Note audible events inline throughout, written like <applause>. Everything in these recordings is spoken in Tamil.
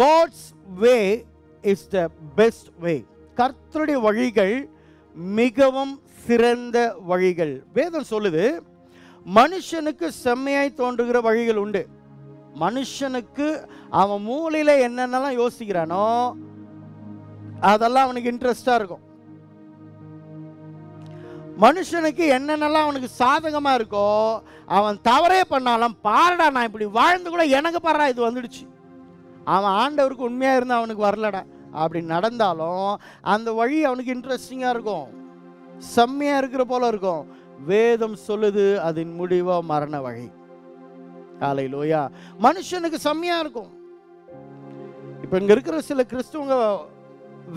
God's way is the best way கர்த்தருடைய வழிகள் மிகவும் சிறந்த வழிகள். வேதம் சொல்லுது மனுஷனுக்கு செம்மையாய் தோன்றுகிற வழிகள் உண்டு. மனுஷனுக்கு அவன் மூலையில் என்னென்னலாம் யோசிக்கிறானோ அதெல்லாம் அவனுக்கு இன்ட்ரெஸ்டாக இருக்கும். மனுஷனுக்கு என்னென்னலாம் அவனுக்கு சாதகமாக இருக்கோ அவன் தவறே பண்ணாலும் பாருடா நான் இப்படி வாழ்ந்து கூட எனக்கு பாருடா இது வந்துடுச்சு. அவன் ஆண்டவருக்கு உண்மையாக இருந்தால் அவனுக்கு வரலடா. அப்படி நடந்தாலும் அந்த வழி அவனுக்கு இன்ட்ரெஸ்டிங்காக இருக்கும். செம்மையாக இருக்கிற போல இருக்கும். வேதம் சொல்லுது அதன் முடிவோ மரண வழி. காலை லோயா மனுஷனுக்கு செம்மையாக இருக்கும். இப்போ இங்கே இருக்கிற சில கிறிஸ்துவங்க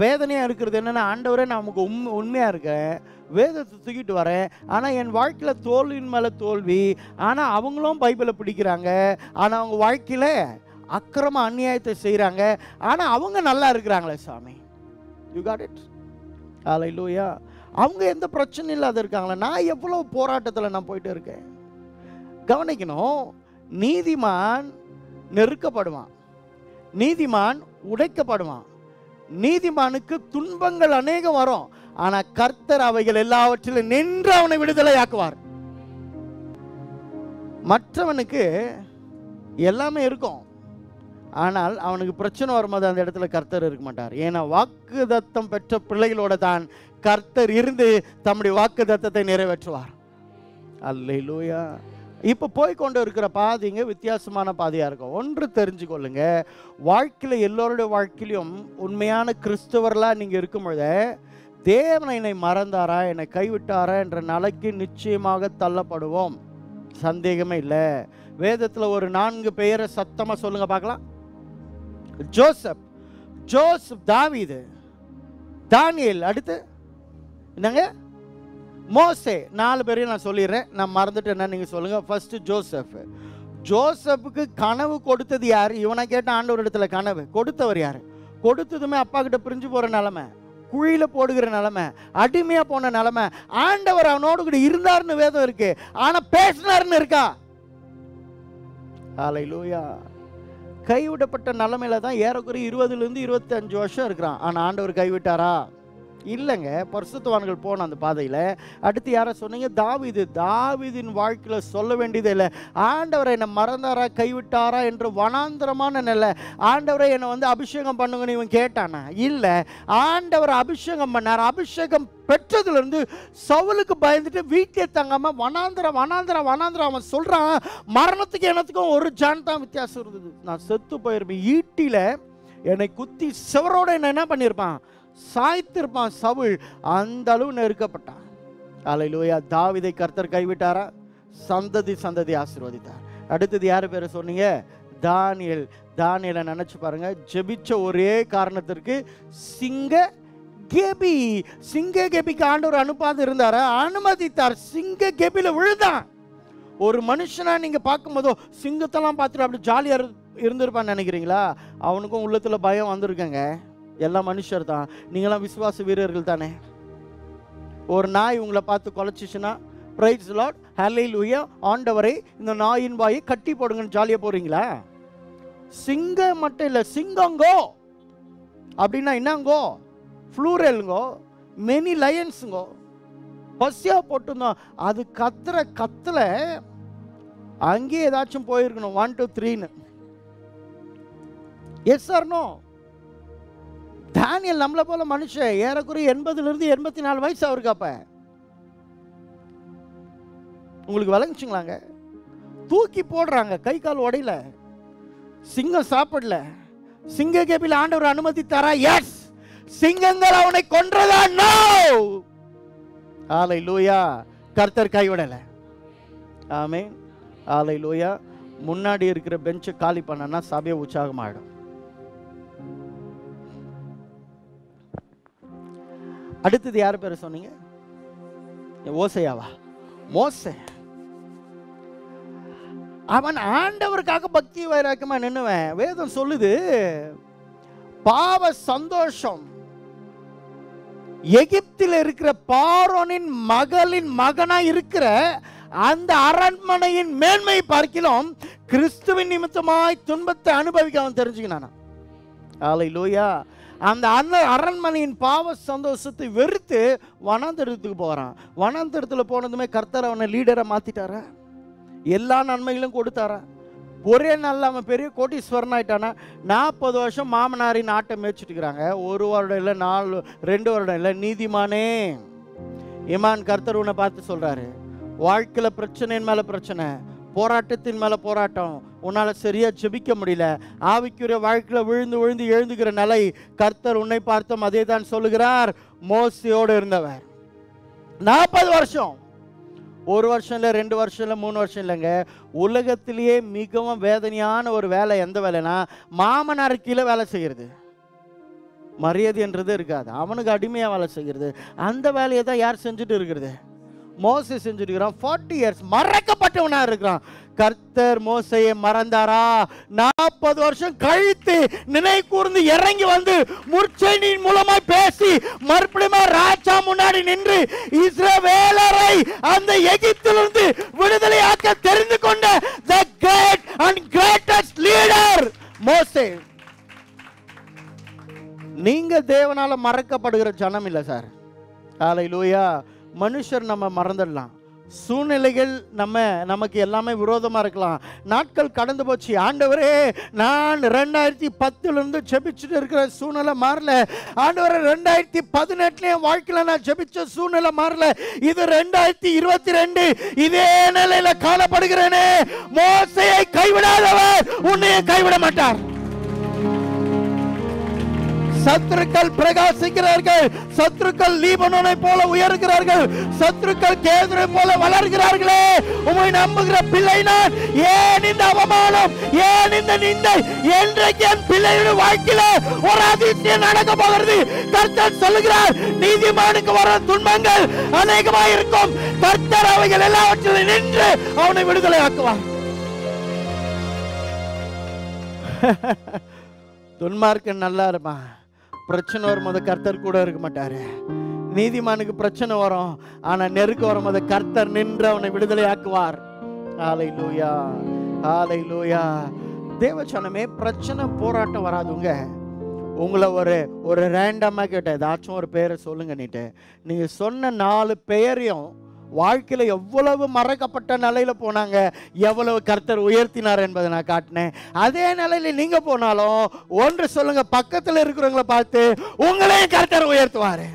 வேதனையாக இருக்கிறது என்னென்னா ஆண்டவரே நான் நமக்கு உண்மை உண்மையாக இருக்கேன். வேதத்தை தூக்கிட்டு வரேன். ஆனால் என் வாழ்க்கையில் தோல்வியின் மேலே தோல்வி. ஆனால் அவங்களும் பைபிளை பிடிக்கிறாங்க. ஆனால் அவங்க வாழ்க்கையில் அக்கிரம அநியாயத்தை செய்கிறாங்க ஆனால் அவங்க நல்லா இருக்கிறாங்களே சாமி. யூ காட் இட் ஆலை லூயா அவங்க எந்த பிரச்சனையும் இல்லாத இருக்காங்களே. நான் எவ்வளோ போராட்டத்தில் நான் போயிட்டு இருக்கேன். கவனிக்கணும். நீதிமான் நெருக்கப்படுவான். நீதிமான் உடைக்கப்படுவான். நீதிமானுக்கு துன்பங்கள் அநேகம் வரும். ஆனால் கர்த்தர் அவைகள் எல்லாவற்றிலும் நின்று அவனை விடுதலையாக்குவார். மற்றவனுக்கு எல்லாமே இருக்கும். ஆனால் அவனுக்கு பிரச்சனை வரும்போது அந்த இடத்துல கர்த்தர் இருக்க மாட்டார். ஏன்னா வாக்கு தத்தம் பெற்ற பிள்ளைகளோட தான் கர்த்தர் இருந்து தம்முடைய வாக்கு தத்தத்தை நிறைவேற்றுவார். அல்லையிலூயா இப்போ போய் கொண்டு இருக்கிற பாதைங்க வித்தியாசமான பாதையாக இருக்கும். ஒன்று தெரிஞ்சுக்கொள்ளுங்க வாழ்க்கையில் எல்லோருடைய வாழ்க்கையிலும் உண்மையான கிறிஸ்தவர்களாக நீங்கள் இருக்கும்பொழுது தேவனை தேவன் என்னை மறந்தாரா என்னை கைவிட்டாரா என்ற நிலைக்கு நிச்சயமாக தள்ளப்படுவோம். சந்தேகமே இல்லை. வேதத்தில் ஒரு நான்கு பெயரை சத்தமாக சொல்லுங்கள் பார்க்கலாம். ஜோசப் ஜோசப் தாவிது தானியல் அடுத்து என்னங்க? மோசே நாலு பேரையும் நான் சொல்லிடுறேன். நான் மறந்துட்டேன்னா நீங்கள் சொல்லுங்கள் ஃபஸ்ட்டு ஜோசப். ஜோசப்புக்கு கனவு கொடுத்தது யார்? இவனை கேட்ட ஆண்டவர் இடத்துல கனவு. கொடுத்தவர் யார்? கொடுத்ததுமே அப்பா கிட்ட பிரிஞ்சு போகிற நிலமை. குழியில் போடுகிற நிலமை. அடிமையாக போன நிலமை. ஆண்டவர் அவனோடு கூட இருந்தாருன்னு வேதம் இருக்கு. ஆனால் பேசினாருன்னு இருக்கா? ஹalleluya கைவிடப்பட்ட நிலமையில தான் ஏறக்குறைய இருபதுலேருந்து இருபத்தஞ்சு வருஷம் இருக்கிறான். ஆனால் ஆண்டவர் கைவிட்டாரா? இல்லைங்க பரிசுத்தவான்கள் போன அந்த பாதையில் அடுத்து யாரை சொன்னீங்க? தாவீது. தாவிதின் வாழ்க்கையில் சொல்ல வேண்டியதே இல்லை. ஆண்டவரை என்னை மறந்தாரா கைவிட்டாரா என்று வனாந்திரமான நிலை. ஆண்டவரை என்னை வந்து அபிஷேகம் பண்ணுங்கன்னு இவன் கேட்டானா? இல்லை. ஆண்டவர் அபிஷேகம் பண்ணார். அபிஷேகம் பெற்றதுலேருந்து சவுலுக்கு பயந்துட்டு வீட்டிலே தங்காமல் வனாந்திரம் வனாந்திரம் வனாந்திரம் அவன் சொல்கிறான் மரணத்துக்கு எனத்துக்கும் ஒரு ஜான் தான் வித்தியாசம் இருந்தது. நான் செத்து போயிருப்பேன். ஈட்டியில் என்னை குத்தி சிவரோட என்ன என்ன பண்ணியிருப்பான்? சாய்த்திருப்பான் சவுல் அந்த அளவு நெருக்கப்பட்டான். அலையிலூயா தாவிதை கர்த்தர் கைவிட்டாரா? சந்ததி சந்ததி ஆசீர்வதித்தார். அடுத்தது யார் பேரை சொன்னீங்க? தானியல். தானியலை நினச்சி பாருங்க. ஜெபிச்ச ஒரே காரணத்திற்கு சிங்க கேபி. சிங்க கேபிக்கு ஆண்டவர் அனுப்பாது இருந்தாரா? அனுமதித்தார். சிங்க கேபியில் விழுதான் ஒரு மனுஷனா நீங்க பார்க்கும்போதோ சிங்கத்தெல்லாம் பார்த்துட்டு அப்படி ஜாலியா இரு- இருந்திருப்பான்னு நினைக்கிறீங்களா? அவனுக்கும் உள்ளத்துல பயம் வந்திருக்கங்க. எல்லாம் மனுஷர் தான். நீங்களாம் விசுவாச வீரர்கள் தானே. ஒரு நாய் உங்களை பார்த்து குலைச்சிச்சுன்னா பிரைஸ் லாட் ஹலையில் உய ஆண்டவரை இந்த நாயின் வாயை கட்டி போடுங்கன்னு ஜாலியாக போகிறீங்களா சிங்கம் மட்டும் இல்லை சிங்கங்கோ. அப்படின்னா என்னங்கோ? ஃப்ளூரலுங்கோ மெனி லயன்ஸுங்கோ பசியாக போட்டிருந்தோம் அது கத்துற கத்துல அங்கேயே ஏதாச்சும் போயிருக்கணும். ஒன் டூ த்ரீன்னு எஸ் சார்னோ தானியல் நம்மளை போல மனுஷன். ஏறக்குறைய எண்பதுலேருந்து எண்பத்தி நாலு வயசு அவருக்கு அப்போ. உங்களுக்கு விளங்குச்சுங்களாங்க? தூக்கி போடுறாங்க கை கால் உடையில. சிங்கம் சாப்பிடல. சிங்க கேபில் ஆண்டவர் அனுமதி தரா எஸ் சிங்கங்கள் அவனை கொன்றதா நோ ஆலை லூயா கர்த்தர் கைவிடல ஆமே ஆலை லூயா முன்னாடி இருக்கிற பெஞ்சை காலி பண்ணனா சபையை உற்சாகமாயிடும். அடுத்தது யார் பேர் சொன்னீங்க? ஓசையாவா? மோசே. அவன் ஆண்டவருக்காக பக்தி வைராக்கியமா நின்னுவன். வேதம் சொல்லுது பாவ சந்தோஷம். எகிப்தில் இருக்கிற பாரோனின் மகளின் மகனா இருக்கிற அந்த அரண்மனையின் மேன்மை பார்க்கிலும் கிறிஸ்துவின் நிமித்தமாய் துன்பத்தை அனுபவிக்க அவன் தெரிஞ்சுக்கினானா ஆலை லூயா அந்த அன்ன அரண்மனையின் பாவ சந்தோஷத்தை வெறுத்து வனாந்தரத்துக்கு போகிறான் வனாந்தரத்தில் போனதுமே கர்த்தர் அவனை லீடரை மாற்றிட்டாரா எல்லா நன்மைகளும் கொடுத்தாரா? ஒரே நாளில் அவன் பெரிய கோட்டீஸ்வரன் ஆயிட்டானா? நாற்பது வருஷம் மாமனாரின் ஆட்டை மேய்ச்சிட்டுக்கிறாங்க ஒரு வருடம் இல்லை நாலு ரெண்டு வருடம் இல்லை நீதிமானே. இமான் கர்த்தர் உன்னை பார்த்து சொல்கிறாரு வாழ்க்கையில் பிரச்சனையின் மேலே பிரச்சனை. போராட்டத்தின் மேலே போராட்டம். உன்னால் சரியாக ஜெபிக்க முடியல. ஆவிக்குரிய வாழ்க்கையில் விழுந்து விழுந்து எழுந்துக்கிற நிலை கர்த்தர் உன்னை பார்த்தோம் அதே தான் சொல்லுகிறார். மோசியோடு இருந்தவர். நாற்பது வருஷம். ஒரு வருஷம் இல்லை ரெண்டு வருஷம் இல்லை மூணு வருஷம் இல்லைங்க. உலகத்திலேயே மிகவும் வேதனையான ஒரு வேலை எந்த வேலைனா மாமனார் கீழே வேலை செய்கிறது மரியாதைன்றது இருக்காது. அவனுக்கு அடிமையாக வேலை செய்கிறது அந்த வேலையை தான் யார் செஞ்சுட்டு இருக்கிறது? மோசை செஞ்சுட்டு ஃபார்ட்டி இயர்ஸ் மறக்கப்பட்டவனா இருக்கிறான். கர்த்தர் மோசையை மறந்தாரா? நாற்பது வருஷம் கழித்து நினை கூர்ந்து இறங்கி வந்து முற்செய்தியின் மூலமா பேசி மறுபடியும் ராஜா முன்னாடி நின்று இஸ்ரவேலரை அந்த எகிப்திலிருந்து விடுதலையாக்க தெரிந்து கொண்ட the great and greatest leader மோசே. நீங்க தேவனால மறக்கப்படுகிற ஜனம் இல்லை சார். காலை லூயா மனுஷர் நம்ம மறந்துடலாம். சூழ்நிலைகள் நம்ம நமக்கு எல்லாமே விரோதமாக இருக்கலாம். நாட்கள் கடந்து போச்சு. ஆண்டவரே நான் ரெண்டாயிரத்தி பத்துலேருந்து ஜெபிச்சுட்டு இருக்கிற சூழ்நிலை மாறல. ஆண்டவரே ரெண்டாயிரத்தி பதினெட்டுலேயும் வாழ்க்கையில் நான் ஜெபிச்ச சூழ்நிலை மாறல. இது ரெண்டாயிரத்தி இருபத்தி ரெண்டு. இதே நிலையில் காணப்படுகிறேனே. மோசையை கைவிடாதவர். உன்னைய கைவிட மாட்டார். சத்துருக்கள் பிரகாசிக்கிறார்கள். சத்துருக்கள் லீபனோனை போல உயர்கிறார்கள். சத்துருக்கள் கேதுரை போல வளர்கிறார்களே. உமை நம்புகிற பிள்ளை நான். ஏன் இந்த அவமானம்? ஏன் இந்த நிந்தை? என்றைக்கு என் பிள்ளையுடைய வாழ்க்கையில ஒரு அதிசயம் நடக்க போகிறது? கர்த்தர் சொல்லுகிறார் நீதிமானுக்கு வர துன்பங்கள் அநேகமாக இருக்கும். கர்த்தர் அவைகள் எல்லாவற்றிலும் நின்று அவனை விடுதலை ஆக்குவார் <laughs> துன்மார்க்கன் நல்லா இருப்பான். பிரச்சனை வரும்போது கர்த்தர் கூட இருக்க மாட்டாரு. நீதிமானுக்கு பிரச்சனை வரும். ஆனா நெருக்க வரும்போது கர்த்தர் நின்று அவனை விடுதலை ஆக்குவார் ஆலை லூயா ஆலை லூயா தேவச்சனமே பிரச்சனை போராட்டம் வராதுங்க. உங்களை ஒரு ஒரு ரேண்டமாக கேட்ட ஏதாச்சும் ஒரு பேரை சொல்லுங்க நீட்டு. நீங்கள் சொன்ன நாலு பெயரையும் வாழ்க்கையில் எவ்வளவு மறக்கப்பட்ட நிலையில் போனாங்க எவ்வளவு கர்த்தர் உயர்த்தினார் என்பதை நான் காட்டினேன். அதே நிலையில் நீங்கள் போனாலும் ஒன்று சொல்லுங்கள் பக்கத்தில் இருக்கிறவங்கள பார்த்து உங்களையும் கர்த்தர் உயர்த்துவார்.